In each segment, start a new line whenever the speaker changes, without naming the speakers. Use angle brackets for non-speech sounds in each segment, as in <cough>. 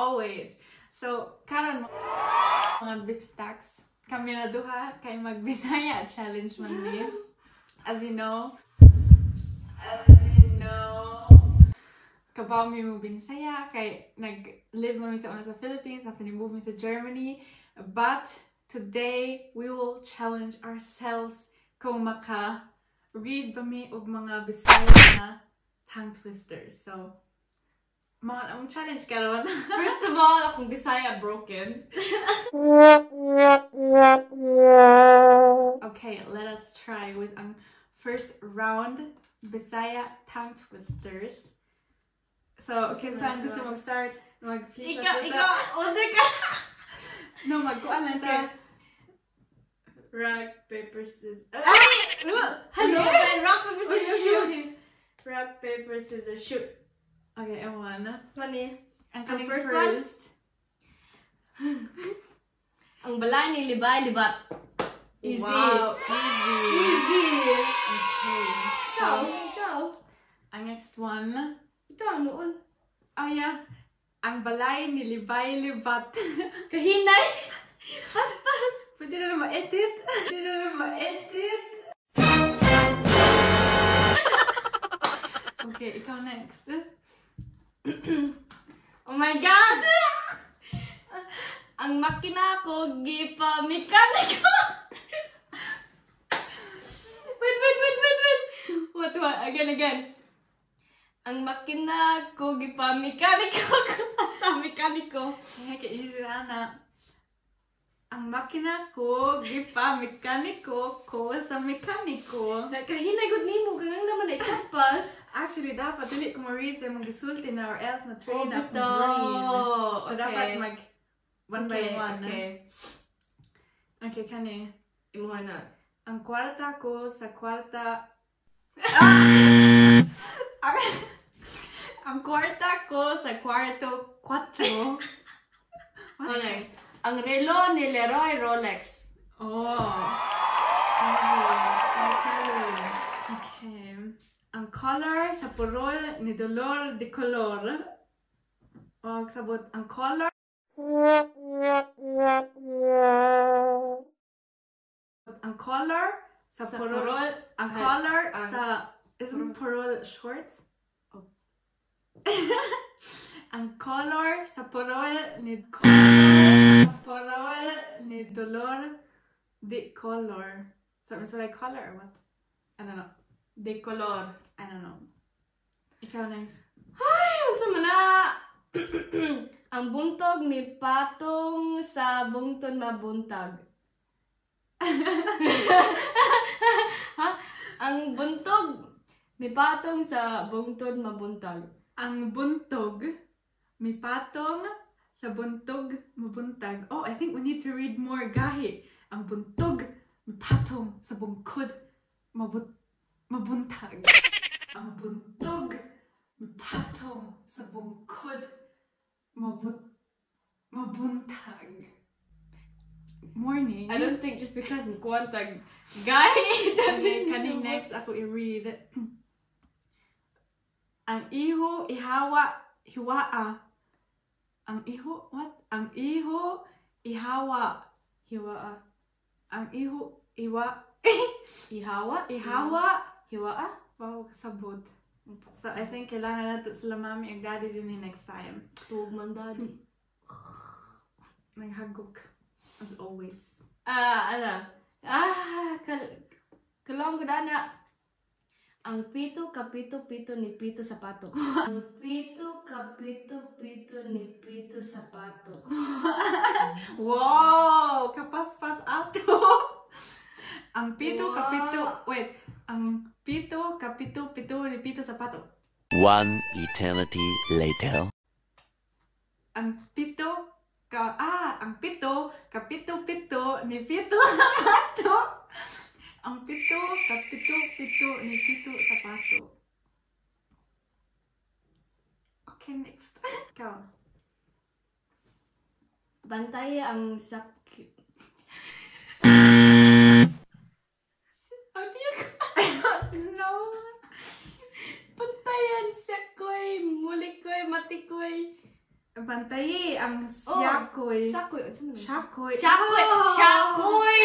always. So, karon mga bistax, kami na duha kay magbisaya <laughs> challenge man ni. As you know, as you know, kabaw mi mo binisaya kay nag-live mo sa una sa Philippines after ni move mi sa Germany. But today we will challenge ourselves kung maka read ba mi og mga bisaya na tongue twisters. So, mga ang challenge karon. <laughs>
First of all, akong Bisaya broken. <laughs>
Okay, let us try with ang first round Bisaya tongue twisters. So, okay, saan gusto mag-start? mag
Ikaw, ikaw, order ka!
No, magkuan lang ta.
Rock, paper, scissors. <laughs> Ay! Hello, man! Rock, paper, scissors, shoot! Rock, paper, scissors, shoot.
Okay, ewan.
Funny.
Ang
Ang
kaning
first
first. <laughs>
Ang balay ni Libay, libat. Easy.
Wow, easy.
Easy.
Okay. So,
ikaw.
ang next one.
Ikaw, noon.
Oh yeah. Ang balay ni Libay Libat. <laughs>
Kahinay. Paspas.
Pwede na na ma-edit. Pwede na na ma-edit. <laughs> okay, ikaw next. <coughs>
Oh my God! Ang makina ko, gipa mekaniko. <laughs> wait, wait, wait, wait, wait. What, what? Again, again. Ang makina ko, gipa mekaniko ko <laughs> sa mekaniko.
Kaya ka-easy na na. Ang makina ko, gipa mekaniko ko sa mekaniko.
Nakahinay gud nimo ganang naman ay paspas.
Actually, dapat dili ko ma-read sa mga gisulti na or else na-train
Oh,
na akong
bitaw.
brain. So,
Okay.
dapat mag one by
okay,
one.
Okay.
Okay, kani.
Imuha na.
Ang kwarta ko sa kwarta... <laughs> <laughs> ang kwarta ko sa kwarto 4.
Okay. <laughs> Ang relo ni Leroy Rolex.
Oh. Okay. Okay. Ang color sa purol ni Dolor de Color. O, sabot, ang color ang color sa,
Sa
purol,
purol,
ang color
ang-
sa isn't purol shorts?
Oh. <laughs>
ang color sa purol ni color <laughs> sa purol ni Dolor de Color. So, is it like color or what? I don't know.
De color.
I don't know. Ikaw next.
Ay, unsa man na? <coughs> Ang buntog ni patong sa bungton mabuntag. <laughs> ha? Ang buntog ni patong sa bungton mabuntag.
Ang buntog, may patong sa buntog mabuntag. Oh, I think we need to read more gahi. Ang buntog, patong sa bungkod mabut mabuntag. Ang buntog, patong sa bungkod mabut mabuntag. Morning.
I don't think just because ng kwantag guy doesn't know.
next ako i-read. Ang iho ihawa hiwaa. Ang iho what? Ang iho ihawa.
Hiwa ah.
Ang iho iwa <laughs>
Ihawa?
ihawa.
Hiwa ah?
Wow, kasabot. So I think kailangan nato sila mami and daddy din ni next time.
Tuog man daddy. <laughs>
Naghagok. As always.
Ah, ano? Ah, kal kalong ko na. Ang pito kapito pito ni pito sapato. Ang pito kapito pito ni pito sapato.
Wow! Kapaspas ato! ang pito
Wow.
kapito, wait, ang pito kapito pito ni pito sapato.
One eternity later.
ang pito ka ah ang pito kapito pito ni pito <laughs> sapato ang pito kapito pito ni pito sapato. Okay next. <laughs> Ikaw.
Bantay ang sakit. How <laughs> do you
no
Bantayan sa koy, muli koy, mati koy.
Bantayi ang
Oh,
siyakoy.
Sakoy. Ano ba?
Siyakoy.
Shakoy!
Oh!
Shakoy!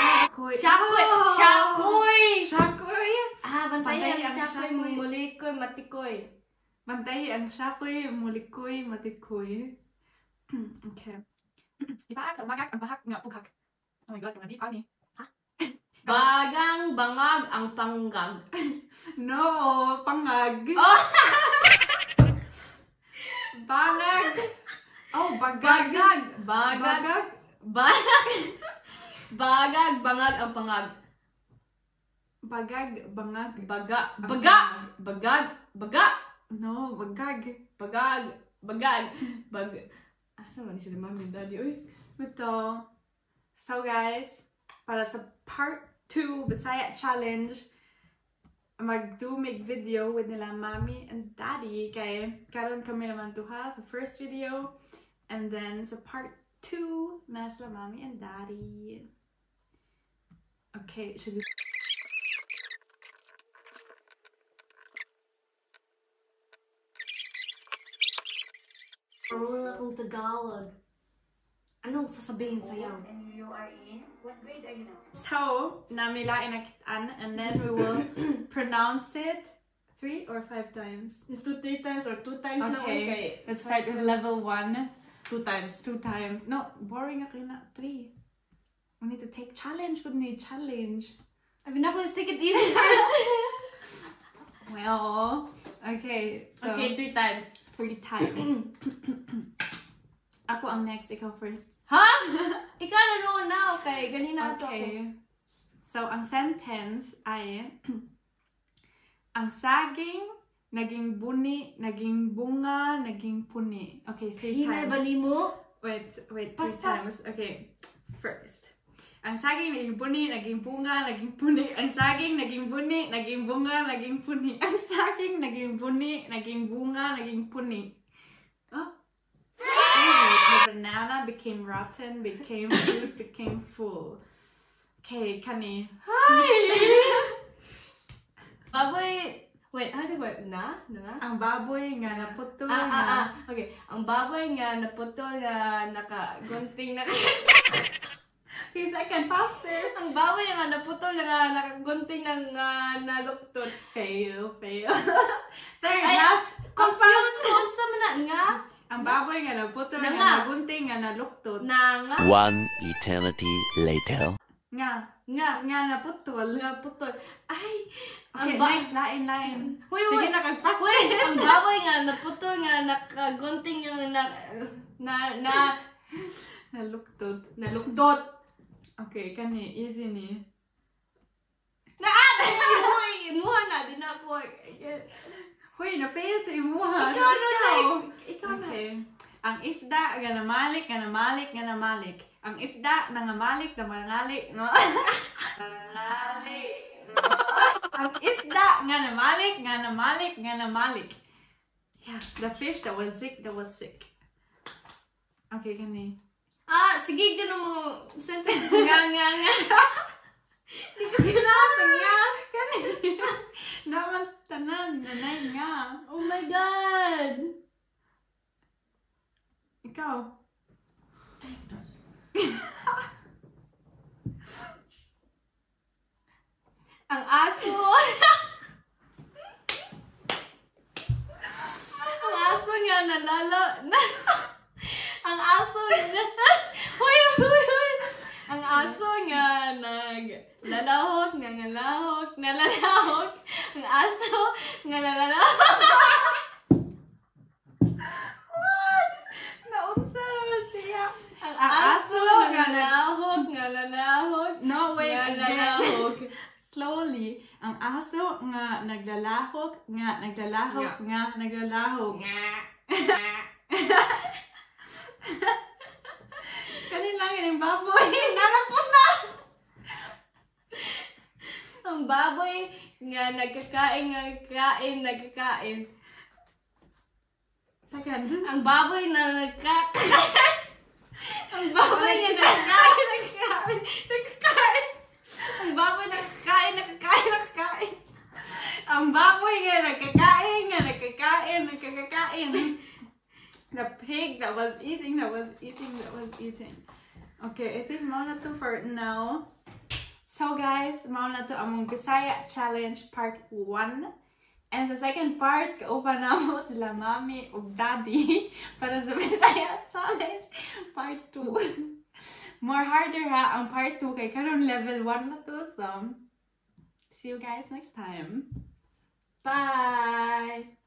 Siyakoy.
Shakoy!
Oh!
Shakoy!
Siyakoy.
Ah, bantay
Bantay
ang
ang
shakoy,
shakoy.
mulikoy, matikoy.
Bantayi ang siyakoy, mulikoy, matikoy. okay. Ipaak sa magak ang bahak nga pughak. Oh my god, kung deep ani.
Bagang bangag ang panggag.
No, pangag. <laughs>
Oh!
Bangag. Oh, bagag.
Bagag! Bagag!
Bagag.
Bagag! <laughs> Bagag, bangag ang pangag.
Bagag, bangag.
Baga, baga, bagag, baga,
No, bagag.
bagag, bagag, bag... Asa man sila mami and daddy, uy?
Ito. So guys, para sa part 2 Bisaya Challenge, mag-do make video with nila mommy and daddy kay karon kami naman duha sa first video and then sa part 2 na sila mommy and daddy. Okay, should we
Marunong akong Tagalog. Anong sasabihin sa'yo?
And you are in? What grade are you now?
So, namilain na kitaan and then we will <coughs> pronounce it three or five times.
Is two, three times or two times lang
Okay,
okay?
let's start with level one.
Two times.
Two times. No, boring ako na. Three. We need to take challenge. We need challenge.
I'm not gonna take it easy first. <laughs>
Well, okay. So,
okay, three times.
three times. <clears throat> ako ang next. Ikaw first.
Huh? <laughs> Ikaw na noon na, okay. Ganina to ako.
Okay. So, ang sentence ay <clears throat> ang saging naging buni, naging bunga, naging puni. Okay, three
Hinay
times.
ni mo?
Wait, wait,
Pas,
three
pas.
times. Okay, first. Ang saging naging buni, naging bunga, naging puni. Ang saging naging buni, naging bunga, naging puni. Ang saging naging buni, naging bunga, naging puni. Oh. Easy. The banana became rotten, became fruit, became full. Okay, kani.
Hi! <laughs> Baboy, wait, how do you? Na? Na?
Ang baboy nga naputol
Ah, ah,
nga.
ah. Okay. Ang baboy nga naputol nga nakagunting na
Okay, second, <laughs> faster.
Ang baboy nga naputol nga nakagunting ng uh, naluktot.
Fail, fail. <laughs> Third,
Ay,
last.
Confused ko unsa man na nga
Ang baboy nga naputol
Na
nga
nga.
nagunting nga naluktot.
na nga
One eternity later.
Nga.
nga
Nga naputol.
nga putol. Ay,
Okay,
ang ba-
next, lain, lain.
Wait,
Sige,
wait.
nakag-practice.
Wait, ang baboy nga naputol nga nakagunting yung na na na
Naluktot.
naluktot.
Okay, kani, easy ni.
Naa! Uy, imuha na din ako.
Hoy, na-fail to imuha.
Ikaw na next. Ikaw na.
Okay. Ang isda nga namalik, nga namalik, nga namalik. Ang isda nga namalik, nga manalik, no? <laughs> Manalik. no? Ang isda nga namalik, nga namalik, nga namalik. Yeah, the fish that was sick, that was sick. Okay, kani.
Ah, sige, ganun mo. Sentence nga nga nga.
Hindi ko ginasa nga. Kani. <laughs> Naman tanan, nanay nga.
Oh my God!
Ikaw.
Ang aso. <laughs> ang aso nga nalala. Na, <laughs> ang aso nga. <laughs> Huy, huy, huy. Ang aso nga lalahok nga ngalahok nalalahok. Ang aso nga nalalahok.
What? Naunsa naman siya.
Ang
Ang
aso
aso
nga
nga
nalahok nga lalahok.
No, wait,
Nga
again.
nalalahok.
Slowly. Ang aso nga naglalahok, nga naglalahok, nga naglalahok. <laughs> Kanin lang yun yung baboy. <laughs> Nalapot na!
Ang baboy nga nagkakain nga kain nagkakain.
Second.
Ang baboy na nagkakain. <laughs>
The pig that was eating, that was eating, that was eating. Okay, I think to for now. So guys, to among Bisaya Challenge Part 1. And the second part, <laughs> kaupa na mo sila mami ug daddy <laughs> para sa Bisaya Challenge Part 2. <laughs> More harder ha ang Part 2 kay karon level 1 na to. So, see you guys next time.
Bye!